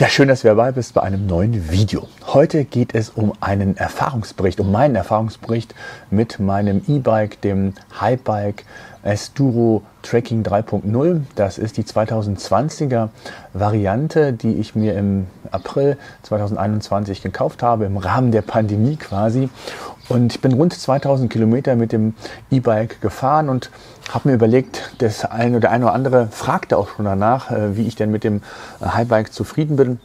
Ja, schön, dass du dabei bist bei einem neuen Video. Heute geht es um einen Erfahrungsbericht, um meinen Erfahrungsbericht mit meinem E-Bike, dem Highbike Esturo Tracking 3.0. Das ist die 2020er Variante, die ich mir im April 2021 gekauft habe, im Rahmen der Pandemie quasi. Und ich bin rund 2000 Kilometer mit dem E-Bike gefahren und habe mir überlegt, das eine oder eine oder andere fragte auch schon danach, äh, wie ich denn mit dem Highbike zufrieden bin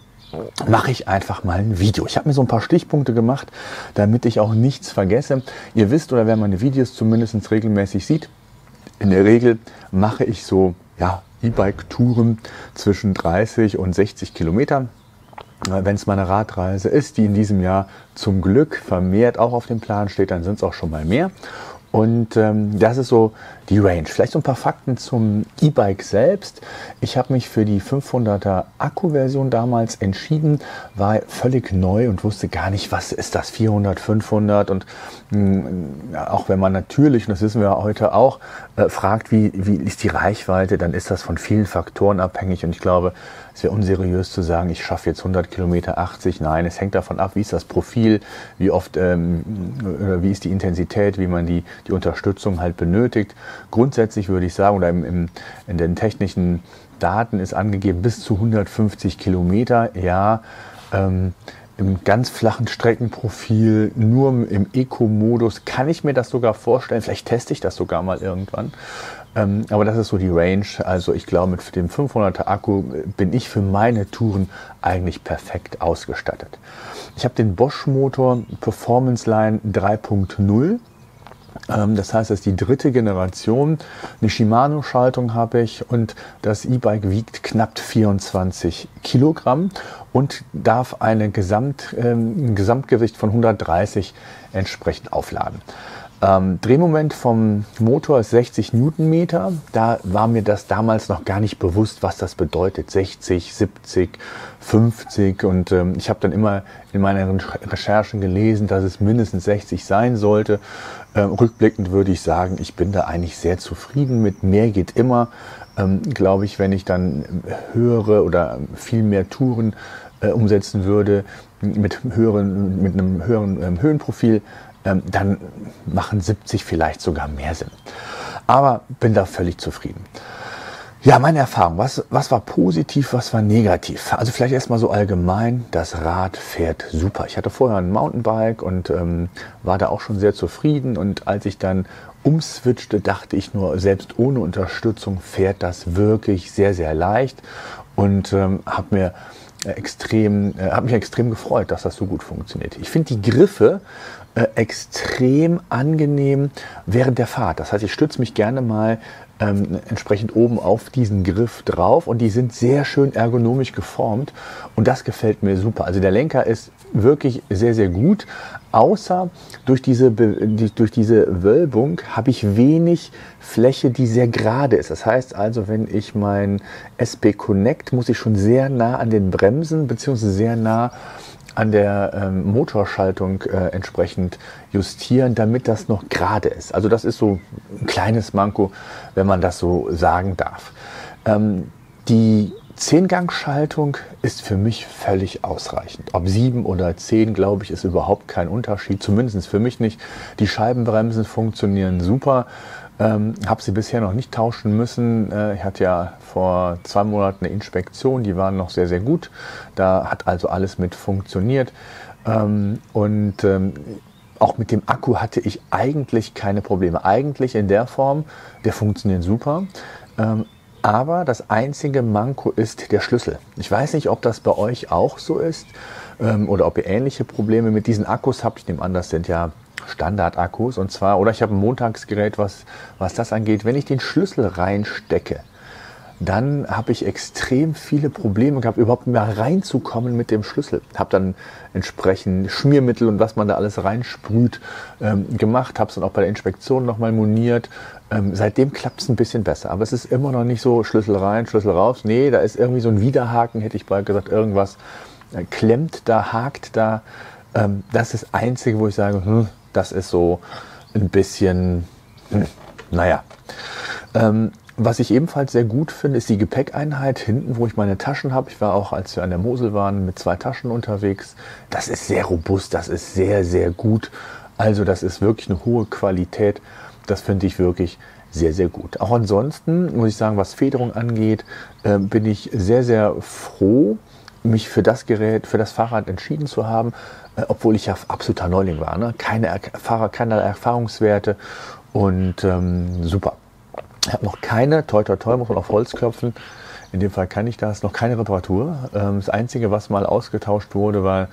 mache ich einfach mal ein Video. Ich habe mir so ein paar Stichpunkte gemacht, damit ich auch nichts vergesse. Ihr wisst oder wer meine Videos zumindest regelmäßig sieht, in der Regel mache ich so ja, E-Bike-Touren zwischen 30 und 60 Kilometern. Wenn es meine Radreise ist, die in diesem Jahr zum Glück vermehrt auch auf dem Plan steht, dann sind es auch schon mal mehr. Und ähm, das ist so die Range. Vielleicht so ein paar Fakten zum E-Bike selbst. Ich habe mich für die 500er Akku-Version damals entschieden, war völlig neu und wusste gar nicht, was ist das 400, 500 und mh, hm, auch wenn man natürlich, und das wissen wir heute auch, äh, fragt, wie, wie ist die Reichweite, dann ist das von vielen Faktoren abhängig und ich glaube, es wäre unseriös zu sagen, ich schaffe jetzt 100 Kilometer, 80. Nein, es hängt davon ab, wie ist das Profil, wie oft, ähm, wie ist die Intensität, wie man die, die Unterstützung halt benötigt. Grundsätzlich würde ich sagen, oder im, im, in den technischen Daten ist angegeben bis zu 150 Kilometer. Ja, ähm, im ganz flachen Streckenprofil, nur im Eco-Modus, kann ich mir das sogar vorstellen. Vielleicht teste ich das sogar mal irgendwann. Ähm, aber das ist so die Range. Also ich glaube, mit dem 500er Akku bin ich für meine Touren eigentlich perfekt ausgestattet. Ich habe den Bosch Motor Performance Line 3.0 ähm, das heißt, das ist die dritte Generation. Eine Shimano-Schaltung habe ich und das E-Bike wiegt knapp 24 Kilogramm und darf eine Gesamt, ähm, ein Gesamtgewicht von 130 entsprechend aufladen. Ähm, Drehmoment vom Motor ist 60 Newtonmeter. Da war mir das damals noch gar nicht bewusst, was das bedeutet. 60, 70, 50 und ähm, ich habe dann immer in meinen Recherchen gelesen, dass es mindestens 60 sein sollte. Ähm, rückblickend würde ich sagen, ich bin da eigentlich sehr zufrieden mit. Mehr geht immer. Ähm, Glaube ich, wenn ich dann höhere oder viel mehr Touren äh, umsetzen würde mit, höheren, mit einem höheren ähm, Höhenprofil, dann machen 70 vielleicht sogar mehr Sinn. Aber bin da völlig zufrieden. Ja, meine Erfahrung. Was, was war positiv, was war negativ? Also vielleicht erstmal so allgemein, das Rad fährt super. Ich hatte vorher ein Mountainbike und ähm, war da auch schon sehr zufrieden. Und als ich dann umswitchte, dachte ich nur, selbst ohne Unterstützung fährt das wirklich sehr, sehr leicht. Und ähm, habe mir extrem, äh, habe mich extrem gefreut, dass das so gut funktioniert. Ich finde die Griffe äh, extrem angenehm während der Fahrt. Das heißt, ich stütze mich gerne mal ähm, entsprechend oben auf diesen Griff drauf und die sind sehr schön ergonomisch geformt und das gefällt mir super. Also der Lenker ist wirklich sehr, sehr gut, außer durch diese, durch diese Wölbung habe ich wenig Fläche, die sehr gerade ist. Das heißt also, wenn ich mein SP Connect, muss ich schon sehr nah an den Bremsen beziehungsweise sehr nah an der ähm, Motorschaltung äh, entsprechend justieren, damit das noch gerade ist. Also das ist so ein kleines Manko, wenn man das so sagen darf. Ähm, die Zehngang-Schaltung ist für mich völlig ausreichend. Ob sieben oder zehn, glaube ich, ist überhaupt kein Unterschied. Zumindest für mich nicht. Die Scheibenbremsen funktionieren super. Ähm, habe sie bisher noch nicht tauschen müssen. Äh, ich hatte ja vor zwei Monaten eine Inspektion, die waren noch sehr, sehr gut. Da hat also alles mit funktioniert. Ähm, und ähm, auch mit dem Akku hatte ich eigentlich keine Probleme. Eigentlich in der Form, der funktioniert super. Ähm, aber das einzige Manko ist der Schlüssel. Ich weiß nicht, ob das bei euch auch so ist ähm, oder ob ihr ähnliche Probleme mit diesen Akkus habt. Ich nehme an, das sind ja Standardakkus und zwar, oder ich habe ein Montagsgerät, was, was das angeht, wenn ich den Schlüssel reinstecke, dann habe ich extrem viele Probleme gehabt, überhaupt mehr reinzukommen mit dem Schlüssel. Habe dann entsprechend Schmiermittel und was man da alles reinsprüht ähm, gemacht, habe es dann auch bei der Inspektion nochmal moniert. Ähm, seitdem klappt es ein bisschen besser, aber es ist immer noch nicht so Schlüssel rein, Schlüssel raus. Nee, da ist irgendwie so ein Widerhaken, hätte ich bald gesagt, irgendwas äh, klemmt da, hakt da. Ähm, das ist das Einzige, wo ich sage, hm, das ist so ein bisschen, hm, naja. Ähm, was ich ebenfalls sehr gut finde, ist die Gepäckeinheit hinten, wo ich meine Taschen habe. Ich war auch, als wir an der Mosel waren, mit zwei Taschen unterwegs. Das ist sehr robust, das ist sehr, sehr gut. Also das ist wirklich eine hohe Qualität. Das finde ich wirklich sehr, sehr gut. Auch ansonsten muss ich sagen, was Federung angeht, äh, bin ich sehr, sehr froh, mich für das Gerät, für das Fahrrad entschieden zu haben, äh, obwohl ich ja absoluter Neuling war. Ne? Keine Erfahrer, keine Erfahrungswerte und ähm, super. Ich habe noch keine, toi toi toi, muss man auf Holz klopfen. In dem Fall kann ich das, noch keine Reparatur. Ähm, das Einzige, was mal ausgetauscht wurde, war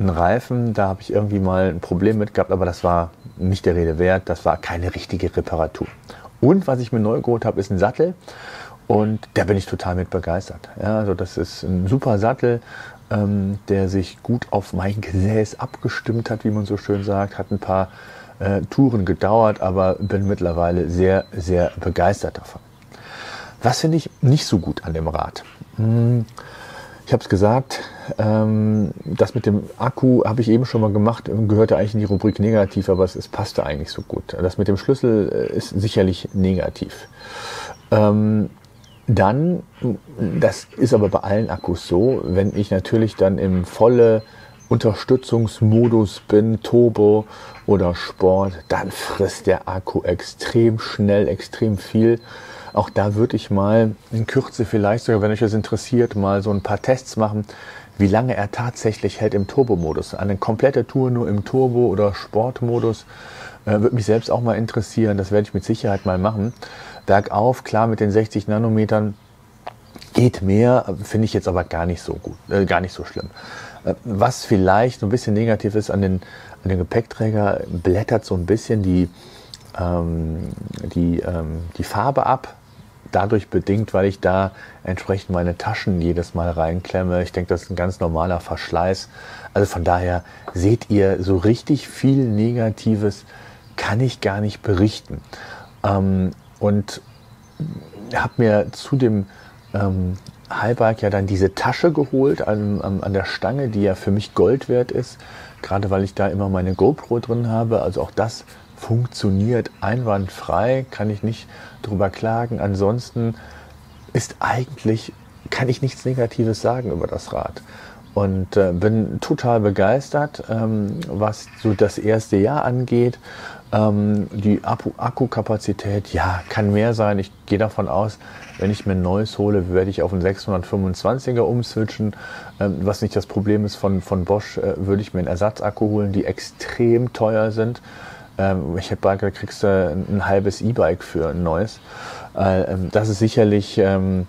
ein Reifen. Da habe ich irgendwie mal ein Problem mit gehabt, aber das war nicht der Rede wert. Das war keine richtige Reparatur. Und was ich mir neu geholt habe, ist ein Sattel. Und da bin ich total mit begeistert. Ja, also das ist ein super Sattel, ähm, der sich gut auf mein Gesäß abgestimmt hat, wie man so schön sagt. Hat ein paar äh, Touren gedauert, aber bin mittlerweile sehr, sehr begeistert davon. Was finde ich nicht so gut an dem Rad? Hm, ich habe es gesagt, ähm, das mit dem Akku habe ich eben schon mal gemacht, gehörte eigentlich in die Rubrik negativ, aber es, es passte eigentlich so gut. Das mit dem Schlüssel äh, ist sicherlich negativ. Ähm, dann, das ist aber bei allen Akkus so, wenn ich natürlich dann im volle Unterstützungsmodus bin, Turbo oder Sport, dann frisst der Akku extrem schnell, extrem viel. Auch da würde ich mal in Kürze vielleicht sogar, wenn euch das interessiert, mal so ein paar Tests machen, wie lange er tatsächlich hält im Turbo-Modus. Eine komplette Tour nur im Turbo- oder Sportmodus äh, würde mich selbst auch mal interessieren. Das werde ich mit Sicherheit mal machen. Bergauf, klar, mit den 60 Nanometern geht mehr, finde ich jetzt aber gar nicht so gut, äh, gar nicht so schlimm. Äh, was vielleicht so ein bisschen negativ ist an den, an den Gepäckträger, blättert so ein bisschen die, ähm, die, ähm, die Farbe ab. Dadurch bedingt, weil ich da entsprechend meine Taschen jedes Mal reinklemme. Ich denke, das ist ein ganz normaler Verschleiß. Also von daher seht ihr, so richtig viel Negatives kann ich gar nicht berichten. Ähm, und habe mir zu dem ähm, Highbike ja dann diese Tasche geholt an, an, an, der Stange, die ja für mich Gold wert ist, gerade weil ich da immer meine GoPro drin habe. Also auch das funktioniert einwandfrei, kann ich nicht drüber klagen. Ansonsten ist eigentlich, kann ich nichts Negatives sagen über das Rad. Und äh, bin total begeistert, ähm, was so das erste Jahr angeht. Ähm, die Akkukapazität, ja, kann mehr sein. Ich gehe davon aus, wenn ich mir ein neues hole, werde ich auf einen 625er umswitchen. Ähm, was nicht das Problem ist von, von Bosch, äh, würde ich mir einen Ersatzakku holen, die extrem teuer sind. Ähm, ich habe da kriegst du ein, ein halbes E-Bike für ein neues. Äh, ähm, das ist sicherlich ähm,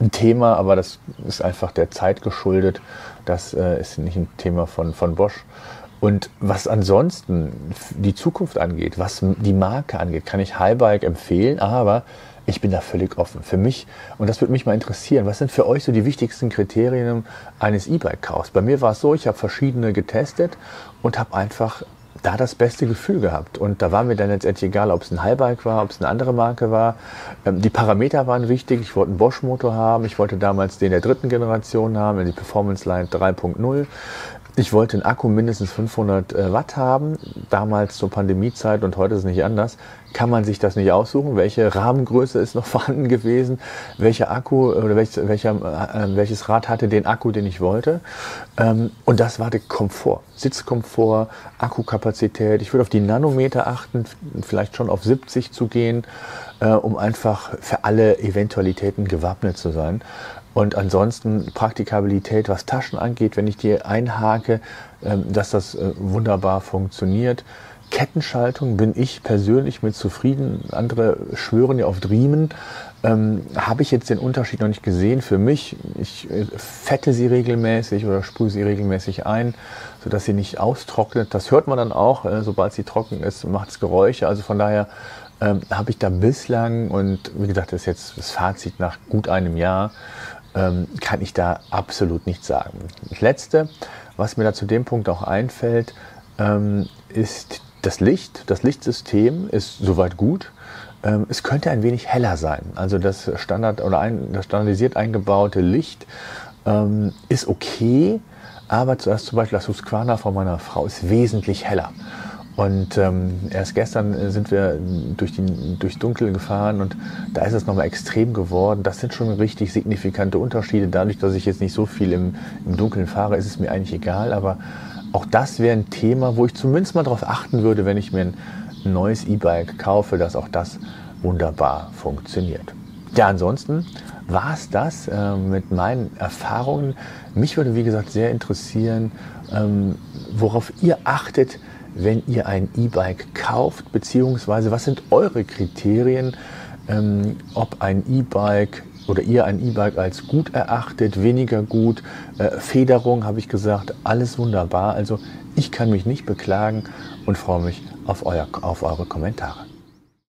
ein Thema, aber das ist einfach der Zeit geschuldet. Das äh, ist nicht ein Thema von, von Bosch. Und was ansonsten die Zukunft angeht, was die Marke angeht, kann ich Highbike empfehlen, aber ich bin da völlig offen. Für mich, und das würde mich mal interessieren, was sind für euch so die wichtigsten Kriterien eines E-Bike-Kaufs? Bei mir war es so, ich habe verschiedene getestet und habe einfach da das beste Gefühl gehabt. Und da war mir dann letztendlich egal, ob es ein Highbike war, ob es eine andere Marke war. Ähm, die Parameter waren wichtig. Ich wollte einen Bosch-Motor haben. Ich wollte damals den der dritten Generation haben, die Performance Line 3.0. Ich wollte einen Akku mindestens 500 äh, Watt haben, damals zur Pandemiezeit und heute ist es nicht anders. Kann man sich das nicht aussuchen? Welche Rahmengröße ist noch vorhanden gewesen? Welcher Akku oder welch, welcher, äh, welches Rad hatte den Akku, den ich wollte? Ähm, und das war der Komfort, Sitzkomfort, Akkukapazität. Ich würde auf die Nanometer achten, vielleicht schon auf 70 zu gehen, äh, um einfach für alle Eventualitäten gewappnet zu sein. Und ansonsten Praktikabilität, was Taschen angeht, wenn ich die einhake, ähm, dass das äh, wunderbar funktioniert. Kettenschaltung bin ich persönlich mit zufrieden. Andere schwören ja auf Riemen. Ähm, Habe ich jetzt den Unterschied noch nicht gesehen für mich. Ich äh, fette sie regelmäßig oder sprühe sie regelmäßig ein, sodass sie nicht austrocknet. Das hört man dann auch. Äh, sobald sie trocken ist, macht es Geräusche. Also von daher ähm, habe ich da bislang, und wie gesagt, das ist jetzt das Fazit nach gut einem Jahr, ähm, kann ich da absolut nichts sagen. Das Letzte, was mir da zu dem Punkt auch einfällt, ähm, ist das Licht. Das Lichtsystem ist soweit gut. Ähm, es könnte ein wenig heller sein. Also das Standard oder ein, das standardisiert eingebaute Licht ähm, ist okay, aber zuerst zum Beispiel das Husqvarna von meiner Frau ist wesentlich heller. Und ähm, erst gestern sind wir durch die, durchs Dunkel gefahren und da ist es nochmal extrem geworden. Das sind schon richtig signifikante Unterschiede. Dadurch, dass ich jetzt nicht so viel im, im Dunkeln fahre, ist es mir eigentlich egal. Aber auch das wäre ein Thema, wo ich zumindest mal darauf achten würde, wenn ich mir ein neues E-Bike kaufe, dass auch das wunderbar funktioniert. Ja, ansonsten war es das äh, mit meinen Erfahrungen. Mich würde, wie gesagt, sehr interessieren, ähm, worauf ihr achtet, wenn ihr ein E-Bike kauft, beziehungsweise was sind eure Kriterien, ähm, ob ein E-Bike oder ihr ein E-Bike als gut erachtet, weniger gut, äh, Federung habe ich gesagt, alles wunderbar. Also ich kann mich nicht beklagen und freue mich auf, euer, auf eure Kommentare.